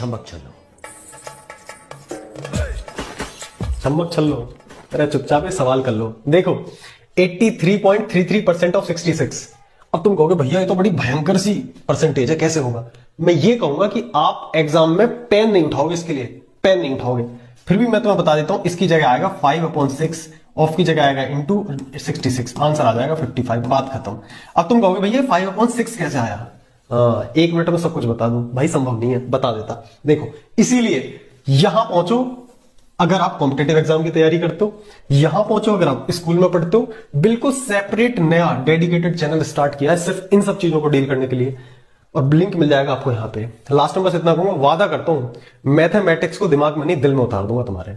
चमक चलो। चमक चल। लो अरे चुपचाप ही सवाल कर लो। देखो 83.33 परसेंट ऑफ़ 66 अब तुम कहोगे, भैया, ये तो बड़ी भयंकर सी परसेंटेज है, कैसे होगा? मैं ये कहूँगा कि आप एग्ज़ाम में पेन नहीं उठाओगे इसके लिए। पेन नहीं उठाओगे। फिर भी मैं तुम्हें बता देता हूँ, इसकी जगह आएगा फाइव अपॉन सिक्स ऑफ़ की जगह आएगा इंटू सिक्सटी सिक्स आंसर आ जाएगा फिफ्टी फाइव बात खत्म। अब तुम कहोगे, भैया फाइव अपॉन सिक्स कैसे आया? एक मिनट में सब कुछ बता दूँ। भाई, संभव नहीं है। बता देता। देखो, इसीलिए यहाँ पहुंचो अगर आप कॉम्पिटेटिव एग्ज़ाम की तैयारी करते हो। यहाँ पहुंचो अगर आप स्कूल में पढ़ते हो। बिल्कुल सेपरेट नया डेडिकेटेड चैनल स्टार्ट किया है सिर्फ़ इन सब चीज़ों को डील करने के लिए। और लिंक मिल जाएगा आपको यहाँ पे। लास्ट में बस इतना कहूँगा, वादा करता हूँ मैथमेटिक्स को दिमाग में नहीं, दिल में उतार दूँगा तुम्हारे।